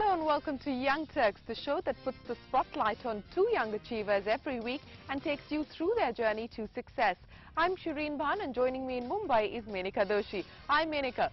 Hello and welcome to Young Turks, the show that puts the spotlight on two young achievers every week and takes you through their journey to success. I'm Shereen Bhan and joining me in Mumbai is Menaka Doshi. Hi Menaka.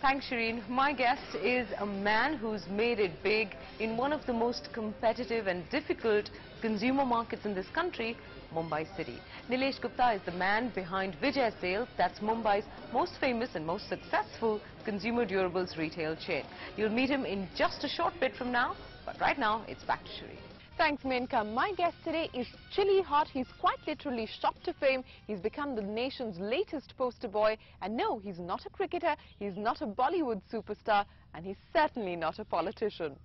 Thanks, Shereen. My guest is a man who's made it big in one of the most competitive and difficult consumer markets in this country, Mumbai City. Nilesh Gupta is the man behind Vijay Sales, that's Mumbai's most famous and most successful consumer durables retail chain. You'll meet him in just a short bit from now, but right now it's back to Shereen. Thanks, Menka. My guest today is chilly hot. He's quite literally shot to fame. He's become the nation's latest poster boy. And no, he's not a cricketer, he's not a Bollywood superstar, and he's certainly not a politician.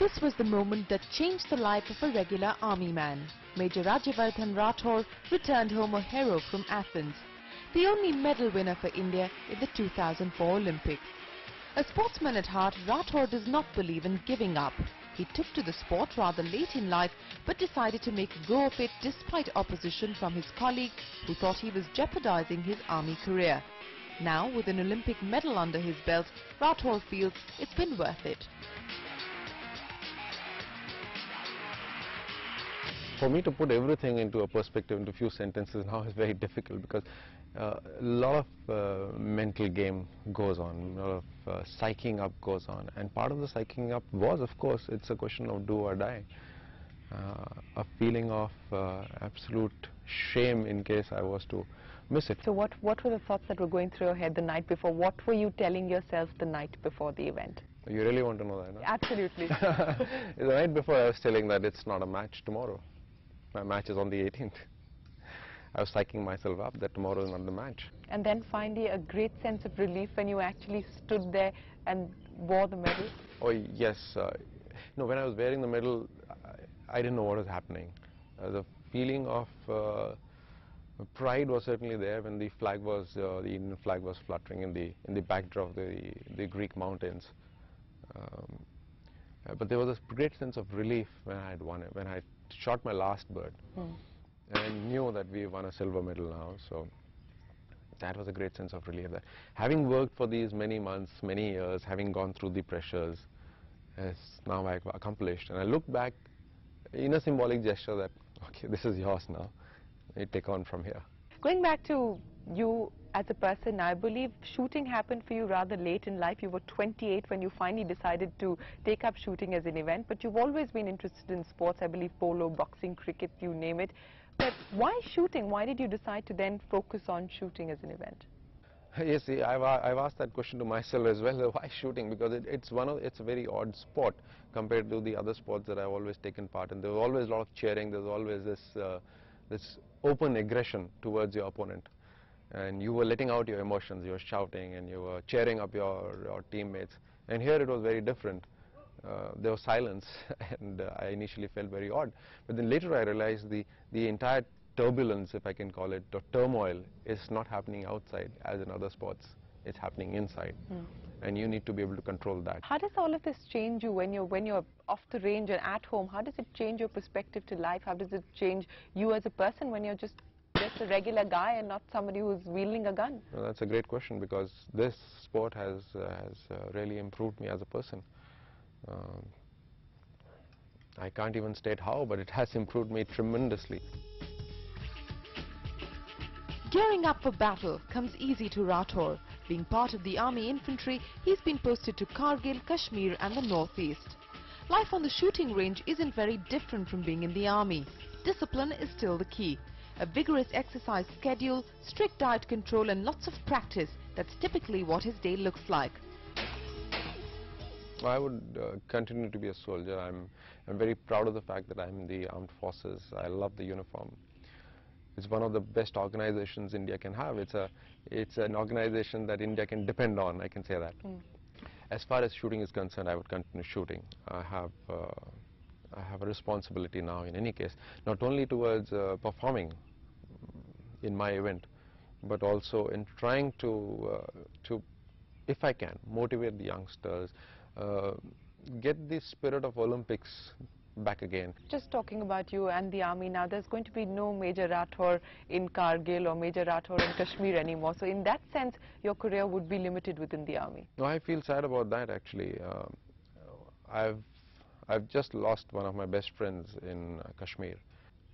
This was the moment that changed the life of a regular army man. Major Rajyavardhan Rathore returned home a hero from Athens, the only medal winner for India in the 2004 Olympics. A sportsman at heart, Rathore does not believe in giving up. He took to the sport rather late in life but decided to make a go of it despite opposition from his colleagues who thought he was jeopardizing his army career. Now, with an Olympic medal under his belt, Rathore feels it's been worth it. For me to put everything into a perspective into a few sentences now is very difficult because uh, a lot of uh, mental game goes on, a lot of uh, psyching up goes on and part of the psyching up was of course it's a question of do or die. Uh, a feeling of uh, absolute shame in case I was to miss it. So what, what were the thoughts that were going through your head the night before? What were you telling yourself the night before the event? You really want to know that? No? Absolutely. the night before I was telling that it's not a match tomorrow. My match is on the 18th. I was psyching myself up that tomorrow is not the match. And then finally a great sense of relief when you actually stood there and wore the medal? Oh yes. Uh, no, when I was wearing the medal, I, I didn't know what was happening. Uh, the feeling of uh, pride was certainly there when the flag was, uh, the Indian flag was fluttering in the in the backdrop of the the Greek mountains. Um, uh, but there was a great sense of relief when I had won it, when I shot my last bird Hmm. and knew that we won a silver medal now. So that was a great sense of relief. That having worked for these many months, many years, having gone through the pressures, is now I've accomplished. And I look back in a symbolic gesture that okay, this is yours now. You take on from here. Going back to you as a person, I believe shooting happened for you rather late in life. You were 28 when you finally decided to take up shooting as an event, but you've always been interested in sports, I believe polo, boxing, cricket, you name it. But why shooting? Why did you decide to then focus on shooting as an event? Yes, see, I've, I've asked that question to myself as well. Why shooting? Because it, it's one of it's a very odd sport compared to the other sports that I've always taken part in. There's always a lot of cheering. There's always this uh, this open aggression towards your opponent, and you were letting out your emotions. You were shouting and you were cheering up your, your teammates. And here it was very different. Uh, there was silence, and uh, I initially felt very odd. But then later I realized the the entire turbulence, if I can call it, or turmoil, is not happening outside as in other sports. It's happening inside, and you need to be able to control that. How does all of this change you when you're when you're off the range and at home? How does it change your perspective to life? How does it change you as a person when you're just just a regular guy and not somebody who's wielding a gun? Well, that's a great question because this sport has uh, has uh, really improved me as a person. Um, I can't even state how, but it has improved me tremendously. Gearing up for battle comes easy to Rathore. Being part of the army infantry, he's been posted to Kargil, Kashmir and the northeast. Life on the shooting range isn't very different from being in the army. Discipline is still the key. A vigorous exercise schedule, strict diet control and lots of practice. That's typically what his day looks like. I would uh, continue to be a soldier. I'm, I'm very proud of the fact that I'm in the armed forces. I love the uniform. It's one of the best organizations India can have. It's, a, it's an organization that India can depend on, I can say that. As far as shooting is concerned, I would continue shooting. I have uh, I have a responsibility now in any case, not only towards uh, performing in my event, but also in trying to, uh, to if I can, motivate the youngsters, uh, get the spirit of Olympics back again. Just talking about you and the army now, there's going to be no Major Rathore in Kargil or Major Rathore in Kashmir anymore. So in that sense, your career would be limited within the army. No, I feel sad about that actually. Um, I've, I've just lost one of my best friends in uh, Kashmir.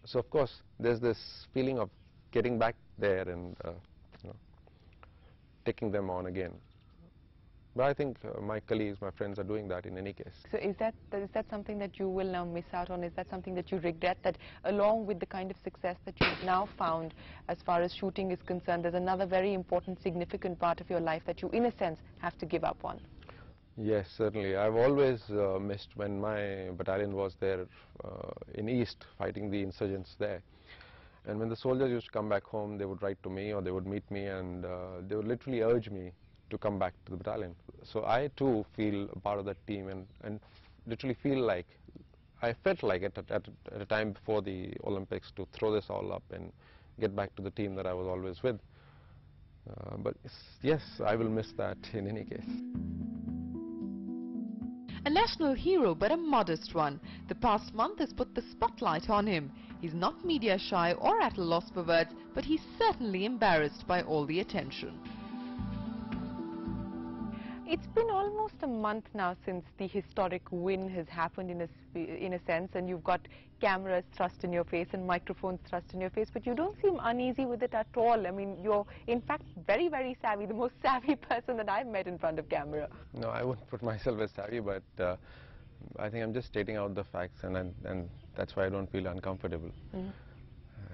So of course, there's this feeling of getting back there and uh, you know, taking them on again. But I think uh, my colleagues, my friends are doing that in any case. So is that, is that something that you will now miss out on? Is that something that you regret that along with the kind of success that you've now found as far as shooting is concerned, there's another very important, significant part of your life that you, in a sense, have to give up on? Yes, certainly. I've always uh, missed when my battalion was there uh, in East fighting the insurgents there. And when the soldiers used to come back home, they would write to me or they would meet me and uh, they would literally urge me to come back to the battalion. So I too feel a part of that team and, and literally feel like, I felt like it at, at, at, a time before the Olympics to throw this all up and get back to the team that I was always with. Uh, but yes, I will miss that in any case. A national hero, but a modest one. The past month has put the spotlight on him. He's not media shy or at a loss for words, but he's certainly embarrassed by all the attention. It's been almost a month now since the historic win has happened in a, in a sense and you've got cameras thrust in your face and microphones thrust in your face but you don't seem uneasy with it at all. I mean you're in fact very very savvy, the most savvy person that I've met in front of camera. No, I wouldn't put myself as savvy but uh, I think I'm just stating out the facts and, and, and that's why I don't feel uncomfortable. Mm -hmm.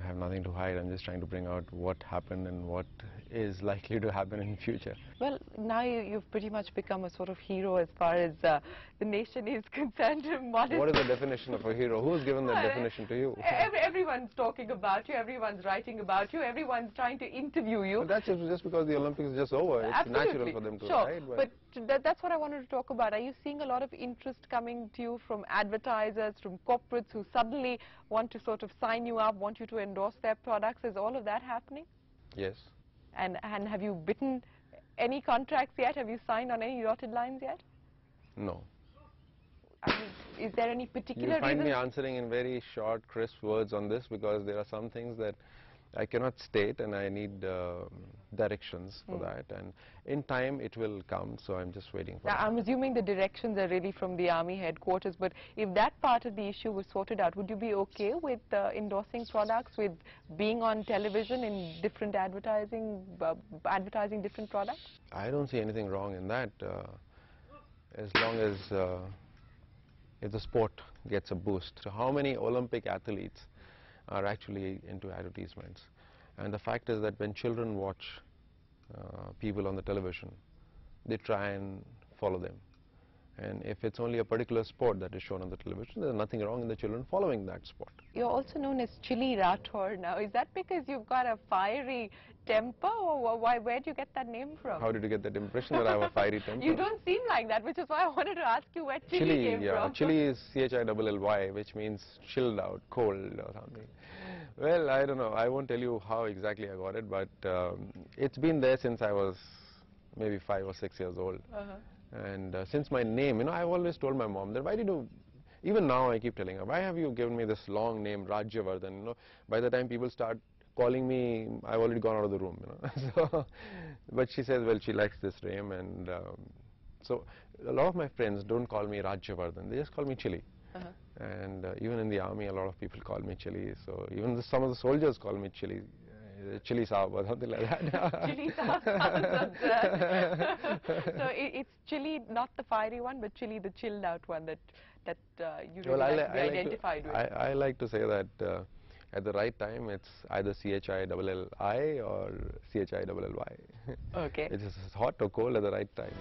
I have nothing to hide. I'm just trying to bring out what happened and what is likely to happen in future. Well, now you, have pretty much become a sort of hero as far as uh, the nation is concerned. what is the definition of a hero? Who's given that definition to you? Every, everyone's talking about you. Everyone's writing about you. Everyone's trying to interview you. But that's just, just because the Olympics is just over. It's Absolutely. natural for them to sure. write. But, but that, that's what I wanted to talk about. Are you seeing a lot of interest coming to you from advertisers, from corporates who suddenly want to sort of sign you up, want you to endorse their products? Is all of that happening? Yes. And, and have you bitten any contracts yet? Have you signed on any dotted lines yet? No. I mean, is there any particular You find reason? me answering in very short, crisp words on this because there are some things that I cannot state and I need uh, directions for mm. that and in time it will come so I'm just waiting for now, I'm assuming the directions are really from the army headquarters but if that part of the issue was sorted out would you be okay with uh, endorsing products with being on television in different advertising uh, advertising different products? I don't see anything wrong in that uh, as long as uh, if the sport gets a boost. So how many Olympic athletes are actually into advertisements. And the fact is that when children watch uh, people on the television, they try and follow them. And if it's only a particular sport that is shown on the television, there's nothing wrong in the children following that sport. You're also known as Chili Rathore now. Is that because you've got a fiery temper or why, where do you get that name from? How did you get that impression that I have a fiery temper? you don't seem like that, which is why I wanted to ask you where chili, chili came yeah, from. Chili is C-H-I-L-L-Y, which means chilled out, cold or something. Well, I don't know. I won't tell you how exactly I got it, but um, it's been there since I was maybe five or six years old. Uh -huh. And uh, since my name, you know, I've always told my mom that why did you, even now I keep telling her, why have you given me this long name, Rajyavardhan? You know, by the time people start calling me, I've already gone out of the room, you know. so, but she says, well, she likes this name, and um, so a lot of my friends don't call me Rajyavardhan, they just call me Chili. Uh -huh. And uh, even in the army, a lot of people call me Chili. So even the, some of the soldiers call me Chili chili saab or something like that. chili saab so it, it's chili, not the fiery one, but chili, the chilled out one that that uh, you really well, like to be identified to, with. I, I, like to say that uh, at the right time, it's either C-H-I-L-L-I or C-H-I-L-L-Y. Okay. it's hot or cold at the right time.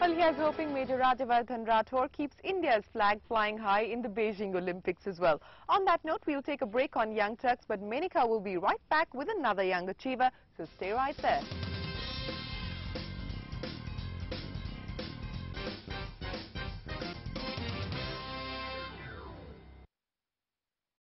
Well, here's hoping Major Rajyavardhan Rathore keeps India's flag flying high in the Beijing Olympics as well. On that note, we'll take a break on Young Turks, but Menaka will be right back with another young achiever, so stay right there.